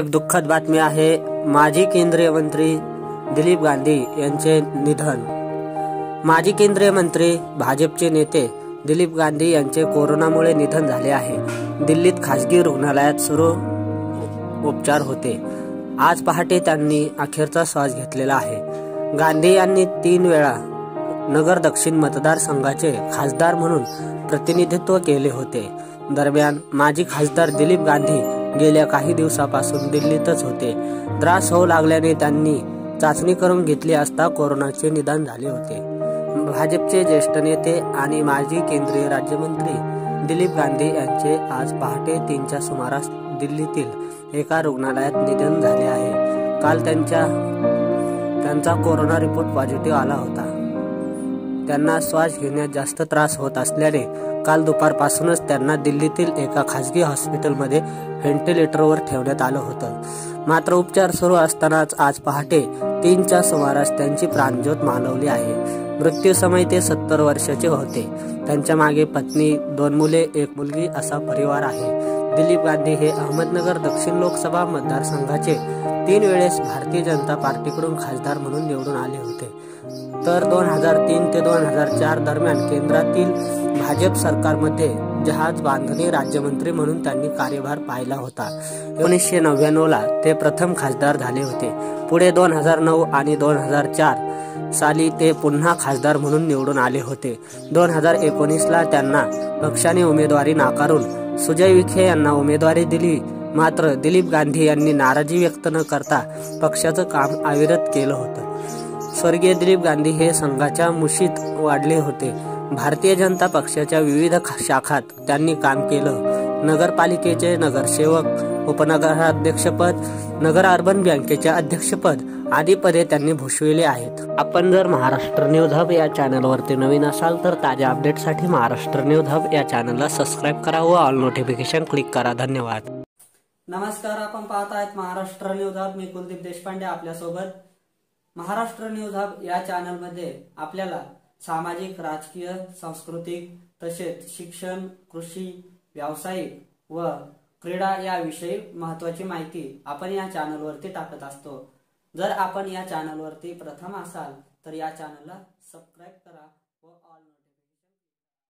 एक दुःखद बातमी आहे. माजी केंद्रीय मंत्री दिलीप गांधी यांचे निधन. माजी केंद्रीय मंत्री भाजपचे नेते दिलीप गांधी यांचे कोरोनामुळे निधन झाले आहे. दिल्लीत खासगी रुग्णालयात सुरू उपचार होते. आज पहाटे त्यांनी अखेरचा श्वास घेतलेला आहे. गांधी यांनी तीन वेळा नगर दक्षिण मतदारसंघाचे खासदार म्हणून प्रतिनिधित्व केले होते. दरम्यान माजी खासदार दिलीप गांधी गेल्या काही दिवसापासून दिल्लीतच होते. त्रास होऊ लागल्याने त्यांनी चाचणी करून घेतली असता कोरोनाचे निदान झाले होते. भाजपचे ज्येष्ठ नेते आणि माजी केंद्रीय राज्यमंत्री दिलीप गांधी यांचे आज पहाटे तीनच्या सुमारास दिल्लीतील एका रुग्णालयात निधन झाले आहे. काल त्यांच्या त्यांचा कोरोना रिपोर्ट पॉझिटिव्ह आला होता. त्यांना श्वास घेण्यात जास्त त्रास होत असल्याने काल दुपारपासूनच त्यांना दिल्लीतील एका खासगी हॉस्पिटलमध्ये व्हेंटिलेटरवर ठेवण्यात आलं होतं. मात्र उपचार सुरू असतानाच आज पहाटे तीनच्या सुमारास त्यांची प्राणज्योत मानवली आहे. मृत्यूसमय ते सत्तर वर्षाचे होते. त्यांच्या मागे पत्नी दोन मुले एक मुलगी असा परिवार आहे. दिलीप गांधी हे अहमदनगर दक्षिण लोकसभा मतदारसंघाचे तीन वेळेस भारतीय जनता पार्टीकडून खासदार म्हणून निवडून आले होते. तर दोन हजार तीन ते दोन हजार चार दरम्यान केंद्रातील भाजप सरकारमध्ये जहाज बांधणी राज्यमंत्री म्हणून त्यांनी कार्यभार पाहिला होता. एकोणीसशे नव्याण्णवला ते प्रथम खासदार झाले होते. पुढे दोन हजार नऊ आणि दोन हजार चार साली ते पुन्हा खासदार म्हणून निवडून आले होते. दोन हजार एकोणीसला त्यांना पक्षाने उमेदवारी नाकारून सुजय विखे यांना उमेदवारी दिली. मात्र दिलीप गांधी यांनी नाराजी व्यक्त न करता पक्षाचं काम अविरत केलं होतं. स्वर्गीय दिलीप गांधी हे संघाच्या मुशीत वाढले होते. भारतीय जनता पक्षाच्या विविध शाखात त्यांनी काम केलं. नगरपालिकेचे नगरसेवक उपनगराध्यक्षपद नगर अर्बन बँकेचे अध्यक्षपद आदी पदे त्यांनी भूषविले आहेत. आपण जर महाराष्ट्र न्यूज हब या चॅनलवरती नवीन असाल तर ताज्या अपडेटसाठी महाराष्ट्र न्यूज हब या चॅनलला सबस्क्राईब करा व ऑल नोटिफिकेशन क्लिक करा. धन्यवाद. नमस्कार आपण पाहत आहेत महाराष्ट्र न्यूज हब. मी कुलदीप देशपांडे आपल्यासोबत. महाराष्ट्र न्यूज हब या चॅनलमध्ये आपल्याला सामाजिक राजकीय सांस्कृतिक तसेच शिक्षण कृषी व्यावसायिक व क्रीडा याविषयी महत्वाची माहिती आपण या चॅनलवरती टाकत असतो. जर आपण या चॅनलवरती प्रथम असाल तर या चॅनलला सबस्क्राईब करा.